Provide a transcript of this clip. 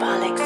Parabolic